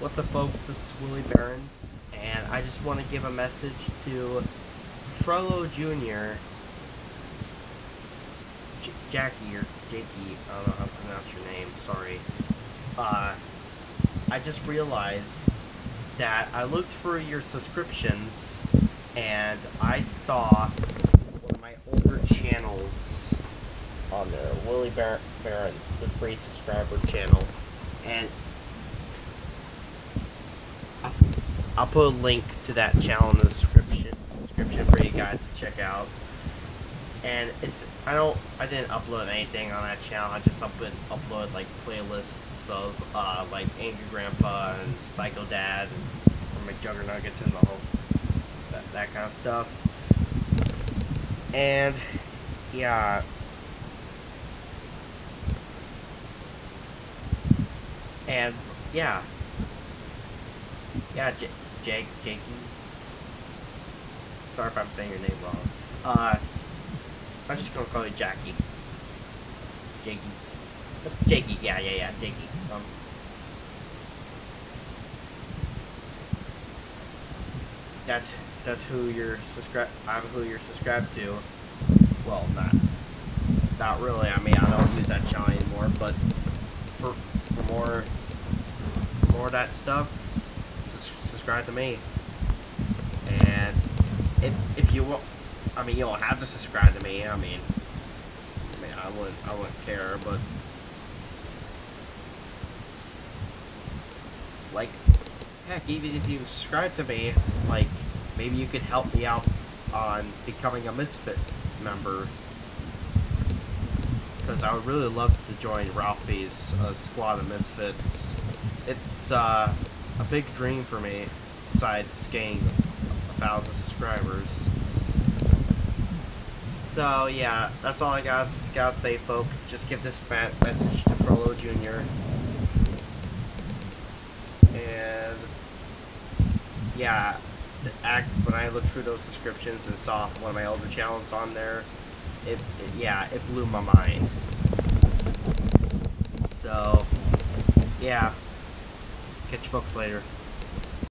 What's up, folks? This is Willie Berens, and I just want to give a message to Frollo Jr. J- Jackie or Jakey, I don't know how to pronounce your name. Sorry. Uh, I just realized that I looked for your subscriptions, and I saw one of my older channels on there, Willie Bar- Berens, the free subscriber channel, and I'll, I'll put a link to that channel in the description description for you guys to check out. And it's I don't I didn't upload anything on that channel. I just upload upload like playlists of uh, like Angry Grandpa and Psycho Dad and or McJuggernuggets and the whole that, that kind of stuff. And yeah. And yeah, yeah, J- Jake, Jakey. Sorry if I'm saying your name wrong. Uh, I'm just gonna call you Jackie. Jakey. Jakey, yeah, yeah, yeah, Jakey. Um, that's that's who you're subscribe. I'm who you're subscribed to. Well, not not really. I mean, I don't use that channel anymore. But for for more more of that stuff, subscribe to me. And if if you want, I mean, you don't have to subscribe to me. I mean, I mean, I wouldn't I wouldn't care, but like, heck, even if you subscribe to me, like, maybe you could help me out on becoming a Misfit member. Because I would really love to join Ralphie's uh, squad of Misfits. It's uh, a big dream for me, besides gaining a thousand subscribers. So yeah, that's all I got gotta say, folks. Just give this ma- message to Frollo Jr. And yeah, the act when I looked through those subscriptions and saw one of my older channels on there, it, it yeah, it blew my mind. So yeah, catch folks later.